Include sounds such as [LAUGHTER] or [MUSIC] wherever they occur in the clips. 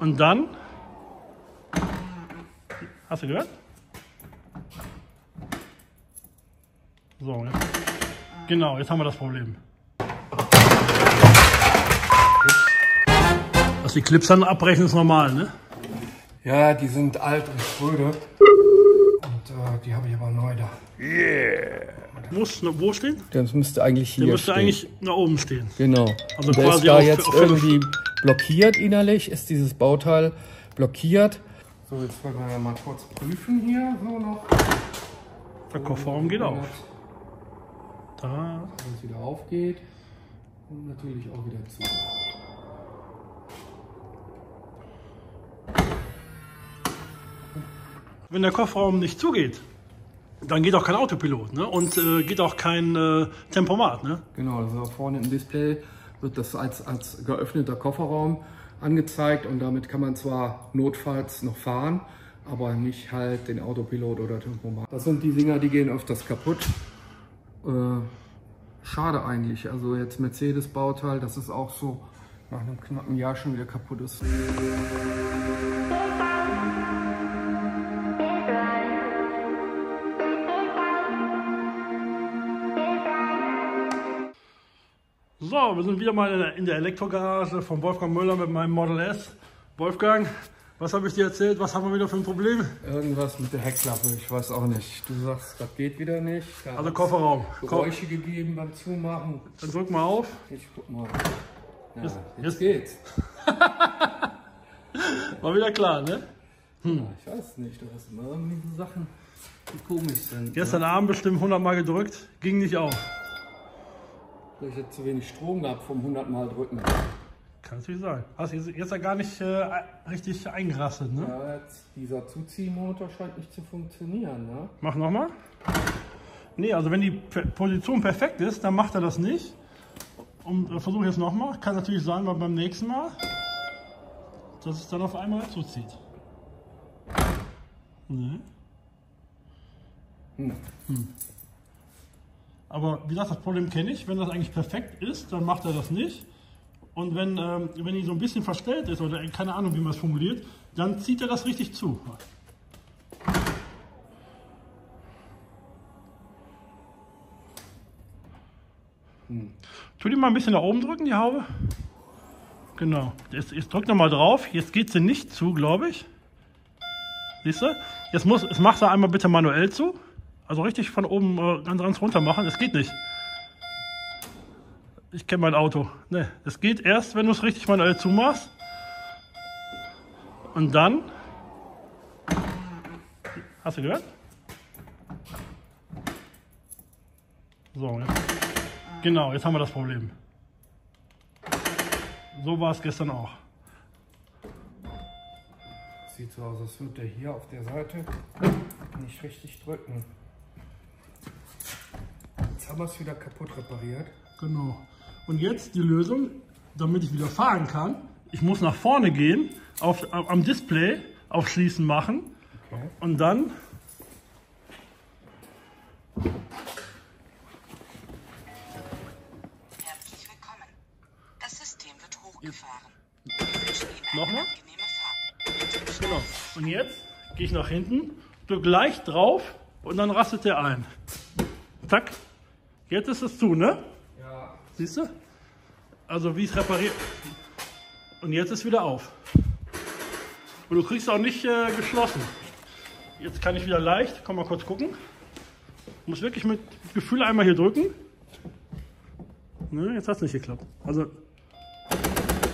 Und dann. Hast du gehört? So, jetzt. Genau, jetzt haben wir das Problem. Dass die Clips dann abbrechen, ist normal, ne? Ja, die sind alt und spröde. Und äh, die habe ich aber neu da. Muss wo stehen? Das müsste eigentlich hier Der müsste stehen. eigentlich nach oben stehen. Genau. Also Und der quasi ist da auf- jetzt auf- irgendwie blockiert innerlich, ist dieses Bauteil blockiert. So, jetzt wollen wir mal kurz prüfen hier. So noch. Der Kofferraum geht auf. Da. Wenn es wieder aufgeht. Und natürlich auch wieder zu. Wenn der Kofferraum nicht zugeht, dann geht auch kein Autopilot ne? und äh, geht auch kein äh, Tempomat. Ne? Genau, also vorne im Display wird das als, als geöffneter Kofferraum angezeigt und damit kann man zwar notfalls noch fahren, aber nicht halt den Autopilot oder Tempomat. Das sind die Dinger, die gehen öfters kaputt. Äh, schade eigentlich. Also jetzt Mercedes-Bauteil, das ist auch so nach einem knappen Jahr schon wieder kaputt ist. So, wir sind wieder mal in der, in der Elektrogarage von Wolfgang Müller mit meinem Model S. Wolfgang, was habe ich dir erzählt? Was haben wir wieder für ein Problem? Irgendwas mit der Heckklappe, ich weiß auch nicht. Du sagst, das geht wieder nicht. Da Also Kofferraum. Ko Geräusche gegeben beim Zumachen. dann drück mal auf. Ich guck mal. Ja, Jetzt- jetzt, geht's. [LAUGHS] War wieder klar, ne? Ja, ich weiß nicht, du hast immer irgendwie so Sachen, die komisch sind. Gestern Abend bestimmt 100 Mal gedrückt, ging nicht auf. Ne? Ich hätte zu wenig Strom gehabt vom 100 Mal drücken. Kann natürlich sein. Hast jetzt, jetzt ja gar nicht äh, richtig eingerastet, ne? Ja, jetzt dieser Zuziehmotor scheint nicht zu funktionieren. Ne? Mach nochmal. Nee, also wenn die Position perfekt ist, dann macht er das nicht. Und äh, versuche jetzt nochmal. Kann natürlich sein, weil beim nächsten Mal, dass es dann auf einmal zuzieht. Nee. Hm. Aber wie gesagt, das Problem kenne ich. Wenn das eigentlich perfekt ist, dann macht er das nicht. Und wenn, ähm, wenn die so ein bisschen verstellt ist oder keine Ahnung, wie man es formuliert, dann zieht er das richtig zu. Tu die mal ein bisschen nach oben drücken, die Haube. Genau. Jetzt, jetzt drück nochmal drauf. Jetzt geht sie nicht zu, glaube ich. Siehst du? Jetzt, jetzt machst du einmal bitte manuell zu. Also richtig von oben äh, ganz, ganz runter machen. Es geht nicht. Ich kenne mein Auto. Ne, es geht erst, wenn du es richtig manuell zumachst. Und dann. Hast du gehört? So, jetzt. Genau, jetzt haben wir das Problem. So war es gestern auch. Sieht so aus, als würde der hier auf der Seite nicht richtig drücken. Jetzt haben wir es wieder kaputt repariert. Genau. Und jetzt die Lösung, damit ich wieder fahren kann. Ich muss nach vorne gehen, auf, am Display auf Schließen machen Okay. und dann Herzlich willkommen. Das System wird hochgefahren. Nochmal? Genau. Und jetzt gehe ich nach hinten, drücke leicht drauf und dann rastet der ein. Zack. Jetzt ist es zu, ne? Ja, Siehst du? Also wie es repariert. Und jetzt ist wieder auf. Und du kriegst auch nicht äh, geschlossen. Jetzt kann ich wieder leicht, komm mal kurz gucken. Muss wirklich mit Gefühl einmal hier drücken. Ne, jetzt hat es nicht geklappt. Also,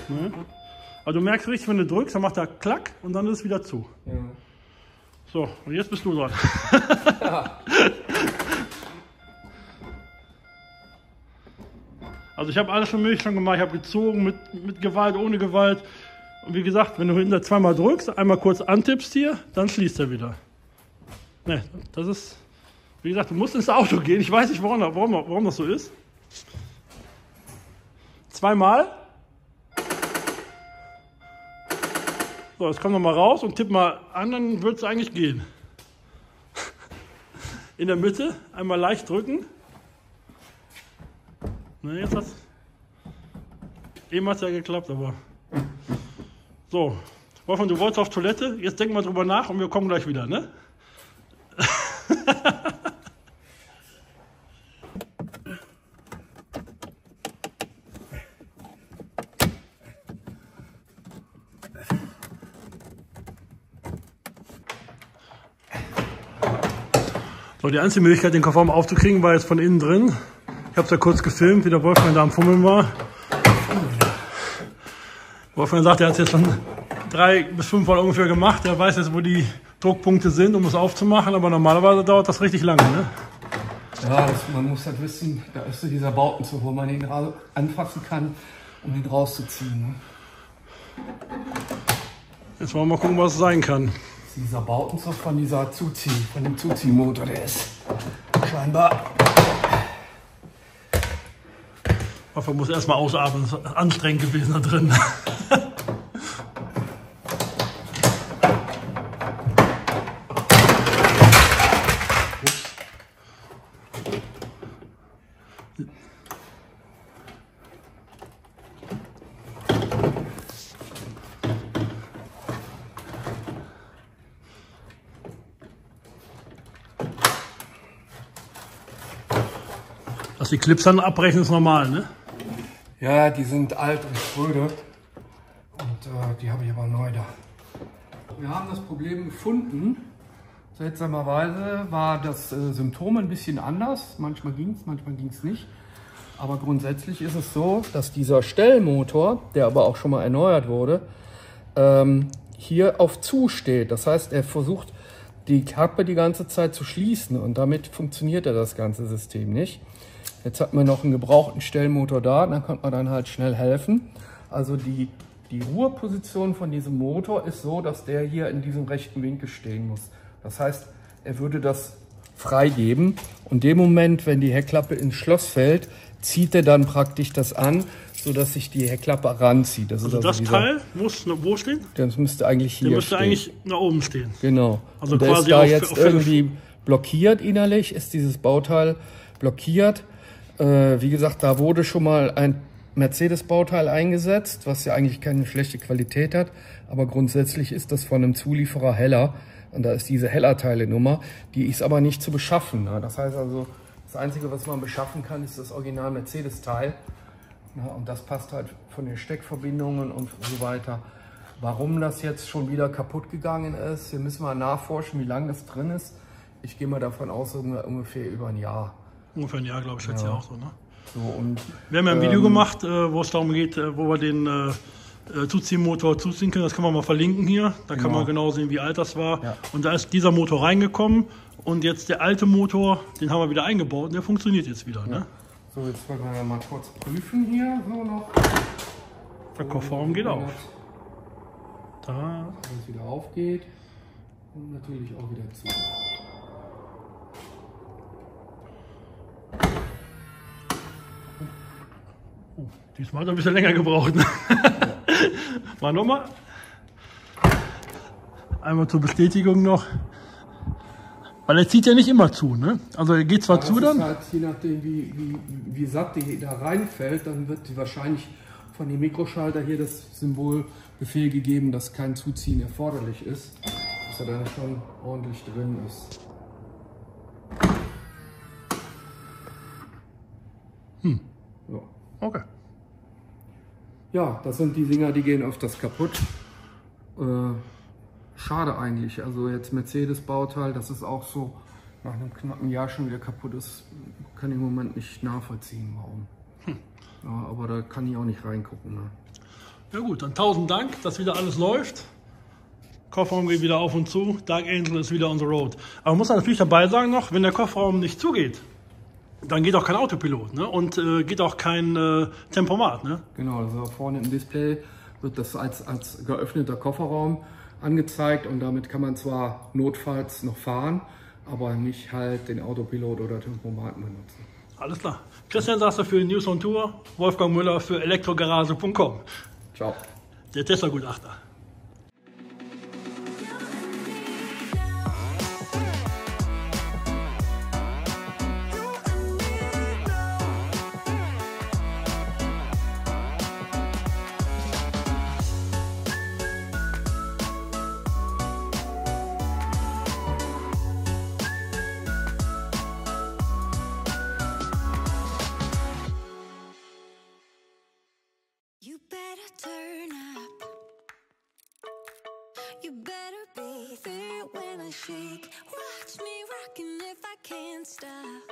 ne? also du merkst richtig, wenn du drückst, dann macht er klack und dann ist es wieder zu. ja. So, und jetzt bist du dran. [LAUGHS] [LAUGHS] Also ich habe alles schon möglich schon gemacht. Ich habe gezogen mit, mit Gewalt, ohne Gewalt. Und wie gesagt, wenn du hinter zweimal drückst, einmal kurz antippst hier, dann schließt er wieder. Ne, das ist, wie gesagt, du musst ins Auto gehen. Ich weiß nicht, warum, warum, warum das so ist. Zweimal. So, jetzt komm noch mal raus und tipp mal an, dann wird es eigentlich gehen. In der Mitte einmal leicht drücken. Ne, jetzt hat's. Eben hat's ja geklappt, aber. So, Wolfgang, du wolltest auf Toilette, jetzt denk mal drüber nach und wir kommen gleich wieder, ne? So, die einzige Möglichkeit, den Kofferraum aufzukriegen, war jetzt von innen drin. Ich habe es ja kurz gefilmt, wie der Wolfgang da am Fummeln war. Wolfgang sagt, er hat es jetzt schon drei bis fünf Mal ungefähr gemacht. Er weiß jetzt, wo die Druckpunkte sind, um es aufzumachen, aber normalerweise dauert das richtig lange. Ne? Ja, das, man muss halt wissen, da ist so dieser Bautenzug, wo man ihn anfassen kann, um ihn rauszuziehen. Ne? Jetzt wollen wir mal gucken, was es sein kann. Dieser Bautenzug von dieser Zuzieh, von dem Zuziehmotor, der ist scheinbar. Wolfgang muss erstmal ausatmen, das ist anstrengend gewesen da drin. Dass die Clips dann abbrechen, ist normal, ne? Ja, die sind alt und spröde. Und äh, die habe ich aber neu da. Wir haben das Problem gefunden. Seltsamerweise war das äh, Symptom ein bisschen anders. Manchmal ging es, manchmal ging es nicht. Aber grundsätzlich ist es so, dass dieser Stellmotor, der aber auch schon mal erneuert wurde, ähm, hier auf zu steht. Das heißt, er versucht die Kappe die ganze Zeit zu schließen und damit funktioniert er das ganze System nicht. Jetzt hat man noch einen gebrauchten Stellmotor da, dann kann man dann halt schnell helfen. Also die, die Ruheposition von diesem Motor ist so, dass der hier in diesem rechten Winkel stehen muss. Das heißt, er würde das freigeben und dem Moment, wenn die Heckklappe ins Schloss fällt, zieht er dann praktisch das an, sodass sich die Heckklappe ranzieht. Das Also ist das dieser- Teil muss wo stehen? das müsste eigentlich hier Der müsste stehen. eigentlich nach oben stehen. Genau. Also und der quasi ist da jetzt irgendwie blockiert innerlich, ist dieses Bauteil blockiert. Äh, wie gesagt, da wurde schon mal ein Mercedes-Bauteil eingesetzt, was ja eigentlich keine schlechte Qualität hat, aber grundsätzlich ist das von einem Zulieferer Heller. Und da ist diese Heller-Teile-Nummer, die ist aber nicht zu beschaffen. Ne? Das heißt also, das Einzige, was man beschaffen kann, ist das Original Mercedes-Teil. Ja, und das passt halt von den Steckverbindungen und so weiter. Warum das jetzt schon wieder kaputt gegangen ist, hier müssen wir nachforschen, wie lange das drin ist. Ich gehe mal davon aus, unge- ungefähr über ein Jahr. Ungefähr ein Jahr, glaube ich, schätze ich auch so. Ne? So, und Wir haben ja ein Video Ähm, gemacht, äh, wo es darum geht, äh, wo wir den äh, äh, Zuziehmotor zuziehen können. Das kann man mal verlinken hier. Da kann Genau. man genau sehen, wie alt das war. Ja. Und da ist dieser Motor reingekommen. Und jetzt der alte Motor, den haben wir wieder eingebaut und der funktioniert jetzt wieder. Ne? so, jetzt wollen wir mal kurz prüfen hier. So noch. Der Kofferraum geht auf. Da. Wenn es wieder aufgeht. Und natürlich auch wieder zu. Diesmal hat er ein bisschen länger gebraucht. Ne? [LAUGHS] Mal nochmal. Einmal zur Bestätigung noch. Weil er zieht ja nicht immer zu, ne? Also er geht zwar Das zu dann. Halt, je nachdem, wie, wie, wie satt die da reinfällt, dann wird die wahrscheinlich von dem Mikroschalter hier das Symbol Befehl gegeben, dass kein Zuziehen erforderlich ist. Dass er dann schon ordentlich drin ist. Hm. So. Okay. Ja, das sind die Dinger, die gehen öfters kaputt. Äh, schade eigentlich. Also jetzt Mercedes-Bauteil, das ist auch so nach einem knappen Jahr schon wieder kaputt ist, kann ich im Moment nicht nachvollziehen, warum. Ja, aber da kann ich auch nicht reingucken. Ne? Ja gut, dann tausend Dank, dass wieder alles läuft. Kofferraum geht wieder auf und zu. Dark Angel ist wieder on the road. Aber man muss natürlich dabei sagen noch, wenn der Kofferraum nicht zugeht, dann geht auch kein Autopilot ne? und äh, geht auch kein äh, Tempomat. Ne? Genau, also vorne im Display wird das als, als geöffneter Kofferraum angezeigt und damit kann man zwar notfalls noch fahren, aber nicht halt den Autopilot oder Tempomaten benutzen. Alles klar. Christian Sasser für News on Tour, Wolfgang Müller für elektrogarage.com. Ciao. Der Tesla-Gutachter. Shake. Watch me rocking if I can't stop.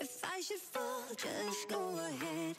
If I should fall, just go ahead.